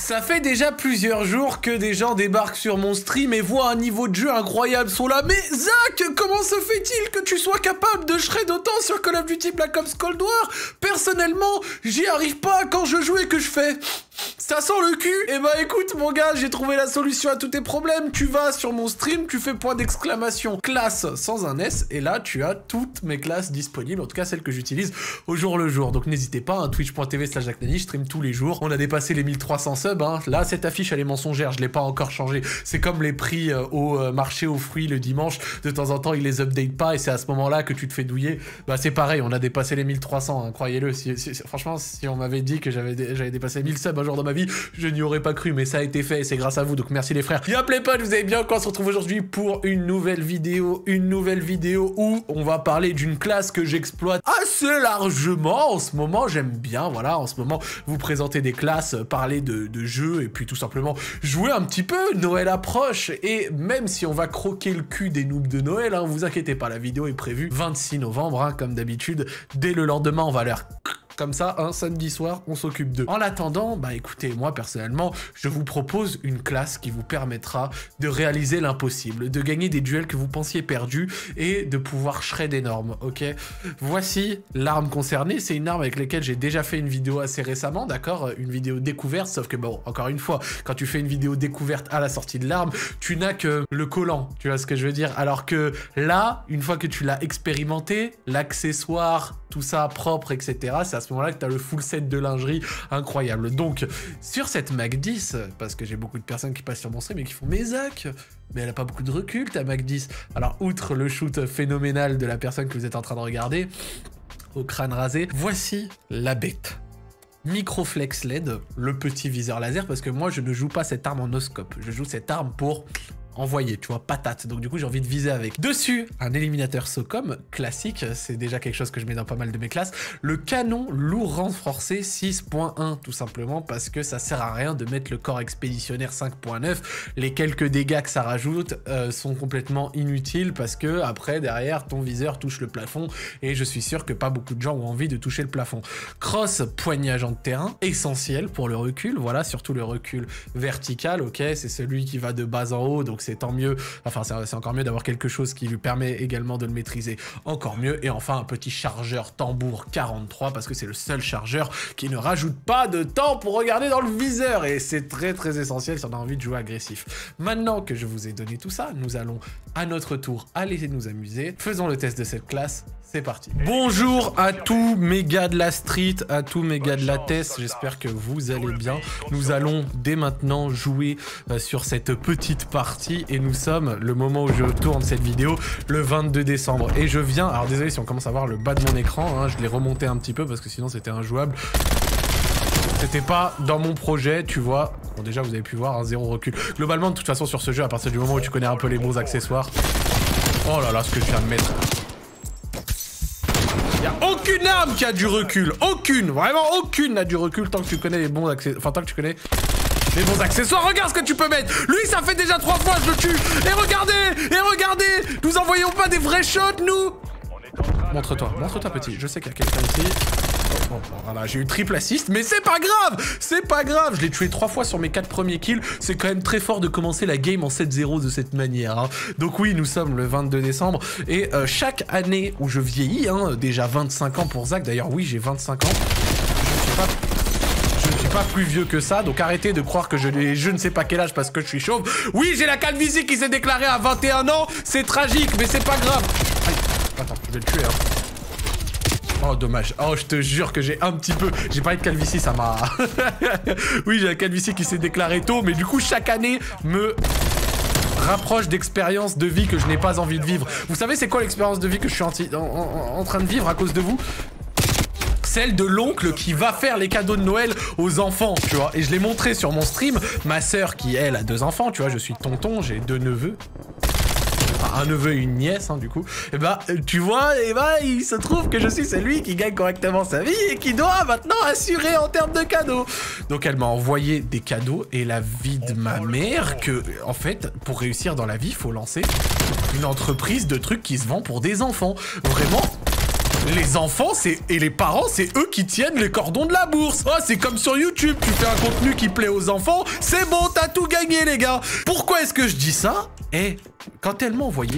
Ça fait déjà plusieurs jours que des gens débarquent sur mon stream et voient un niveau de jeu incroyable sont là. Mais Zach, comment se fait-il que tu sois capable de shred autant sur Call of Duty Black Ops Cold War? Personnellement, j'y arrive pas quand je joue et que je fais... Ça sent le cul Eh bah écoute mon gars, j'ai trouvé la solution à tous tes problèmes. Tu vas sur mon stream, tu fais point d'exclamation classe sans un S et là tu as toutes mes classes disponibles, en tout cas celles que j'utilise au jour le jour. Donc n'hésitez pas, hein, twitch.tv slash je stream tous les jours. On a dépassé les 1300 subs. Hein. Là cette affiche elle est mensongère, je l'ai pas encore changé. C'est comme les prix euh, au euh, marché aux fruits le dimanche. De temps en temps ils les update pas et c'est à ce moment-là que tu te fais douiller. Bah c'est pareil, on a dépassé les 1300, hein, croyez-le. franchement si on m'avait dit que j'avais dépassé 1000 subs dans ma vie, je n'y aurais pas cru, mais ça a été fait et c'est grâce à vous, donc merci les frères. Y'a pas, vous allez bien, quand on se retrouve aujourd'hui pour une nouvelle vidéo, une nouvelle vidéo où on va parler d'une classe que j'exploite assez largement en ce moment, j'aime bien, voilà, en ce moment, vous présenter des classes, parler de, jeux et puis tout simplement jouer un petit peu, Noël approche et même si on va croquer le cul des noobs de Noël, hein, vous inquiétez pas, la vidéo est prévue 26 novembre, hein, comme d'habitude, dès le lendemain, on va leur comme ça, un samedi soir, on s'occupe d'eux. En attendant, bah écoutez, moi personnellement, je vous propose une classe qui vous permettra de réaliser l'impossible, de gagner des duels que vous pensiez perdus et de pouvoir shred énorme, ok? Voici l'arme concernée, c'est une arme avec laquelle j'ai déjà fait une vidéo assez récemment, d'accord? Une vidéo découverte, sauf que bon, encore une fois, quand tu fais une vidéo découverte à la sortie de l'arme, tu n'as que le collant, tu vois ce que je veux dire? Alors que là, une fois que tu l'as expérimenté, l'accessoire, tout ça propre, etc., c'est à moment-là que tu as le full set de lingerie incroyable. Donc, sur cette Mac 10, parce que j'ai beaucoup de personnes qui passent sur mon stream et qui font « Mais Zach, mais elle a pas beaucoup de recul, ta Mac 10 !» Alors, outre le shoot phénoménal de la personne que vous êtes en train de regarder, au crâne rasé, voici la bête. Microflex LED, le petit viseur laser, parce que moi je ne joue pas cette arme en oscope, je joue cette arme pour envoyé, tu vois, patate. Donc du coup, j'ai envie de viser avec. Dessus, un éliminateur SOCOM classique, c'est déjà quelque chose que je mets dans pas mal de mes classes. Le canon lourd renforcé 6.1, tout simplement parce que ça sert à rien de mettre le corps expéditionnaire 5.9. Les quelques dégâts que ça rajoute euh, sont complètement inutiles parce que après, derrière, ton viseur touche le plafond et je suis sûr que pas beaucoup de gens ont envie de toucher le plafond. Cross poignageant de terrain, essentiel pour le recul, voilà, surtout le recul vertical, ok, c'est celui qui va de bas en haut, donc c'est tant mieux. Enfin, c'est encore mieux d'avoir quelque chose qui lui permet également de le maîtriser encore mieux. Et enfin, un petit chargeur tambour 43 parce que c'est le seul chargeur qui ne rajoute pas de temps pour regarder dans le viseur. Et c'est très très essentiel si on a envie de jouer agressif. Maintenant que je vous ai donné tout ça, nous allons à notre tour aller nous amuser. Faisons le test de cette classe. C'est parti. Bonjour à tous mes gars de la street, à tous mes gars de la test. J'espère que vous allez bien. Nous allons dès maintenant jouer euh, sur cette petite partie et nous sommes, le moment où je tourne cette vidéo, le 22 décembre. Et je viens, alors désolé si on commence à voir le bas de mon écran, hein, je l'ai remonté un petit peu parce que sinon c'était injouable. C'était pas dans mon projet, tu vois. Bon, déjà, vous avez pu voir, un zéro recul. Globalement, de toute façon, sur ce jeu, à partir du moment où tu connais un peu les bons accessoires... Oh là là, ce que je viens de mettre. Aucune arme qui a du recul. Aucune. Vraiment aucune n'a du recul tant que tu connais les bons accessoires. Enfin, tant que tu connais les bons accessoires. Regarde ce que tu peux mettre. Lui, ça fait déjà trois fois, je le tue. Et regardez, et regardez. Nous envoyons pas des vrais shots, nous. Montre-toi, montre-toi, petit. Je sais qu'il y a quelqu'un ici. Bon, voilà, j'ai eu triple assist, mais c'est pas grave C'est pas grave Je l'ai tué trois fois sur mes quatre premiers kills. C'est quand même très fort de commencer la game en 7-0 de cette manière. Hein. Donc oui, nous sommes le 22 décembre. Et euh, chaque année où je vieillis, hein, déjà 25 ans pour Zach, d'ailleurs oui, j'ai 25 ans. Plus vieux que ça, donc arrêtez de croire que je ne sais pas quel âge parce que je suis chauve. Oui, j'ai la calvitie qui s'est déclarée à 21 ans, c'est tragique, mais c'est pas grave. attends, je vais le tuer, hein. Oh, dommage. Oh, je te jure que j'ai un petit peu... J'ai parlé de calvitie, ça m'a... oui, j'ai la calvitie qui s'est déclarée tôt, mais du coup, chaque année me rapproche d'expériences de vie que je n'ai pas envie de vivre. Vous savez, c'est quoi l'expérience de vie que je suis en, train de vivre à cause de vous? Celle de l'oncle qui va faire les cadeaux de Noël aux enfants, tu vois. Et je l'ai montré sur mon stream. Ma sœur qui, elle, a deux enfants, tu vois. Je suis tonton, j'ai deux neveux un neveu et une nièce, hein, du coup, et eh bah, tu vois, et eh bah, il se trouve que je suis celui qui gagne correctement sa vie et qui doit maintenant assurer en termes de cadeaux. Donc elle m'a envoyé des cadeaux et la vie de ma mère que, en fait, pour réussir dans la vie, faut lancer une entreprise de trucs qui se vend pour des enfants. Vraiment, Les enfants et les parents, c'est eux qui tiennent les cordons de la bourse. Oh, c'est comme sur YouTube, tu fais un contenu qui plaît aux enfants, c'est bon, t'as tout gagné les gars. Pourquoi est-ce que je dis ça? Eh, quand elle m'a envoyé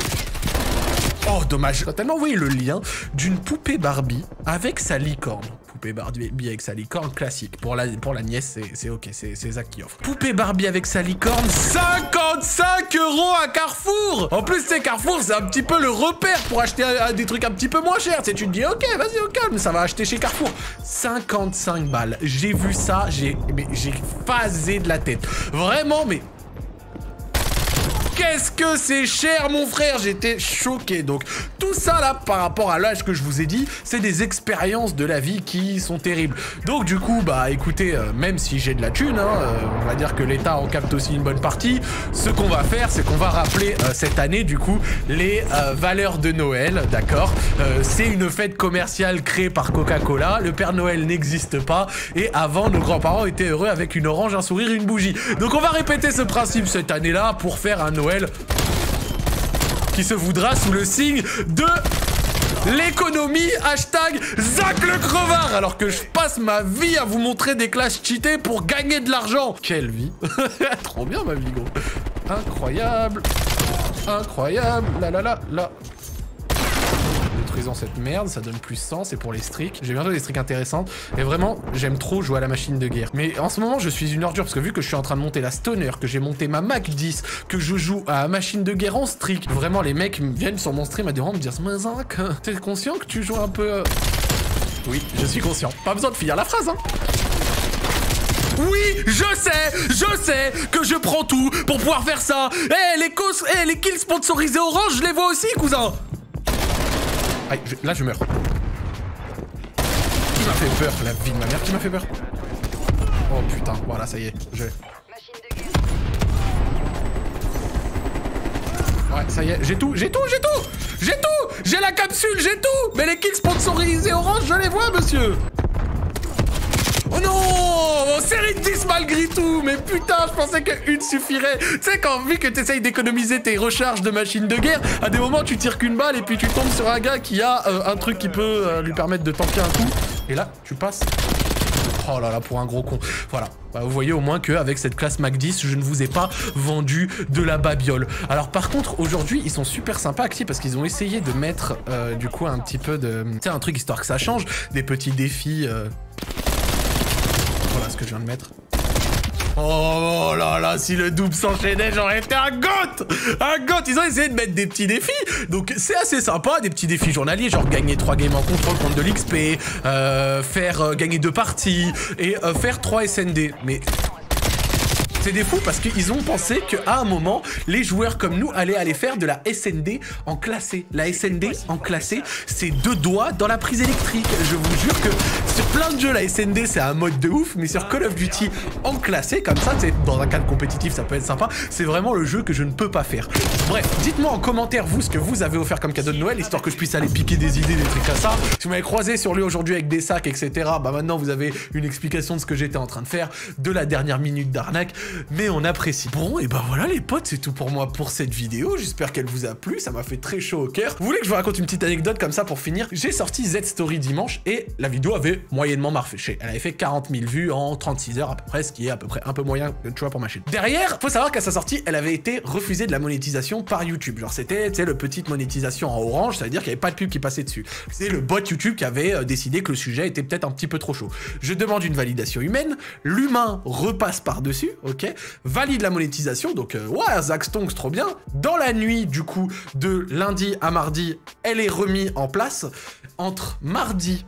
Oh, dommage. Quand elle m'a envoyé le lien d'une poupée Barbie avec sa licorne. Poupée Barbie avec sa licorne classique. Pour la, nièce, c'est ok, c'est Zach qui offre. Poupée Barbie avec sa licorne, 55 euros à Carrefour En plus, c'est Carrefour, c'est un petit peu le repère pour acheter des trucs un petit peu moins chers. Tu te dis, ok, vas-y, au calme, ça va acheter chez Carrefour. 55 balles. J'ai vu ça, j'ai phasé de la tête. Vraiment, mais Qu'est-ce que c'est cher, mon frère? J'étais choqué. Donc, tout ça, là, par rapport à l'âge que je vous ai dit, c'est des expériences de la vie qui sont terribles. Donc, du coup, bah, écoutez, euh, même si j'ai de la thune, hein, euh, on va dire que l'État en capte aussi une bonne partie, ce qu'on va faire, c'est qu'on va rappeler euh, cette année, du coup, les valeurs de Noël, d'accord? C'est une fête commerciale créée par Coca-Cola. Le Père Noël n'existe pas. Et avant, nos grands-parents étaient heureux avec une orange, un sourire, une bougie. Donc, on va répéter ce principe cette année-là pour faire un Noël qui se voudra sous le signe de l'économie, hashtag Zach le crevard, alors que je passe ma vie à vous montrer des classes cheatées pour gagner de l'argent. Quelle vie. Trop bien ma vie, gros. Incroyable. Incroyable. La la la la cette merde, ça donne plus sens et pour les streaks. J'ai bientôt des streaks intéressantes. Et vraiment, j'aime trop jouer à la machine de guerre. Mais en ce moment, je suis une ordure parce que vu que je suis en train de monter la Stoner, que j'ai monté ma Mac 10, que je joue à machine de guerre en streak, vraiment, les mecs viennent sur mon stream à rangs me dire Zach, t'es conscient que tu joues un peu. Euh? Oui, je suis conscient. Pas besoin de finir la phrase, hein. Oui, je sais, je sais que je prends tout pour pouvoir faire ça. Eh, les, cos eh, les kills sponsorisés Orange, je les vois aussi, cousin là je meurs. Qui m'a fait peur La vie de ma mère qui m'a fait peur? Oh putain, voilà, ça y est, je... Ouais, ça y est, j'ai tout, j'ai tout, j'ai tout! J'ai tout! J'ai la capsule, j'ai tout! Mais les kills sponsorisés orange, je les vois, monsieur non Série de 10 malgré tout Mais putain, je pensais qu'une suffirait Tu sais, quand vu que t'essayes d'économiser tes recharges de machines de guerre, à des moments, tu tires qu'une balle et puis tu tombes sur un gars qui a euh, un truc qui peut euh, lui permettre de tanker un coup. Et là, tu passes Oh là là, pour un gros con. Voilà. Bah, vous voyez au moins qu'avec cette classe Mac 10, je ne vous ai pas vendu de la babiole. Alors par contre, aujourd'hui, ils sont super sympas, Axi, parce qu'ils ont essayé de mettre, euh, du coup, un petit peu de... Tu sais, un truc histoire que ça change. Des petits défis je viens de mettre. Oh là là, si le double s'enchaînait, j'aurais été un goth Un goth Ils ont essayé de mettre des petits défis, donc c'est assez sympa, des petits défis journaliers, genre gagner 3 games en contrôle contre de l'XP, euh, faire euh, gagner 2 parties, et euh, faire 3 SND. Mais c'est des fous parce qu'ils ont pensé qu'à un moment, les joueurs comme nous allaient aller faire de la SND en classé. La SND en classé, c'est deux doigts dans la prise électrique. Je vous jure que sur plein de jeux, la SND, c'est un mode de ouf, mais sur Call of Duty en classé, comme ça, c'est dans un cadre compétitif, ça peut être sympa. C'est vraiment le jeu que je ne peux pas faire. Bref, dites-moi en commentaire, vous, ce que vous avez offert comme cadeau de Noël, histoire que je puisse aller piquer des idées, des trucs comme ça. Si vous m'avez croisé sur lui aujourd'hui avec des sacs, etc., bah maintenant, vous avez une explication de ce que j'étais en train de faire, de la dernière minute d'arnaque mais on apprécie. Bon, et ben voilà les potes, c'est tout pour moi pour cette vidéo. J'espère qu'elle vous a plu, ça m'a fait très chaud au cœur. Vous voulez que je vous raconte une petite anecdote comme ça pour finir? J'ai sorti Z-Story dimanche et la vidéo avait moyennement marché. Elle avait fait 40 000 vues en 36 heures à peu près, ce qui est à peu près un peu moyen, tu vois, pour ma chaîne. Derrière, faut savoir qu'à sa sortie, elle avait été refusée de la monétisation par YouTube. Genre c'était, tu sais, le petite monétisation en orange, ça veut dire qu'il n'y avait pas de pub qui passait dessus. C'est le bot YouTube qui avait euh, décidé que le sujet était peut-être un petit peu trop chaud. Je demande une validation humaine, l'humain repasse par-dessus, valide la monétisation, donc euh, ouais, Zach Stonks, trop bien. Dans la nuit, du coup, de lundi à mardi, elle est remise en place. Entre mardi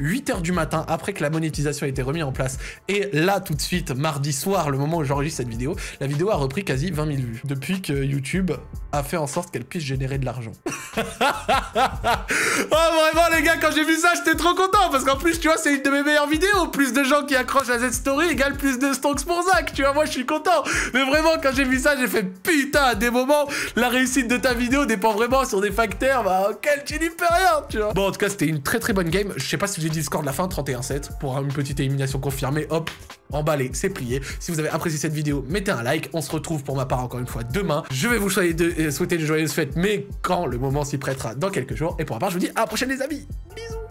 8h du matin après que la monétisation a été remise en place. Et là, tout de suite, mardi soir, le moment où j'enregistre cette vidéo, la vidéo a repris quasi 20 000 vues. Depuis que YouTube a fait en sorte qu'elle puisse générer de l'argent. oh, vraiment, les gars, quand j'ai vu ça, j'étais trop content. Parce qu'en plus, tu vois, c'est une de mes meilleures vidéos. Plus de gens qui accrochent à cette story égale plus de stonks pour Zach. Tu vois, moi, je suis content. Mais vraiment, quand j'ai vu ça, j'ai fait putain, à des moments, la réussite de ta vidéo dépend vraiment sur des facteurs bah, auxquels tu n'y peux rien, tu vois. Bon, en tout cas, c'était une très très bonne game. Je sais pas si j'ai dit le score de la fin, 31-7, pour une petite élimination confirmée. Hop, emballé, c'est plié. Si vous avez apprécié cette vidéo, mettez un like. On se retrouve pour ma part encore une fois demain. Je vais vous souhaiter de, euh, souhaiter de joyeuses fêtes, mais quand le moment s'y prêtera dans quelques jours. Et pour ma part, je vous dis à la prochaine les amis. Bisous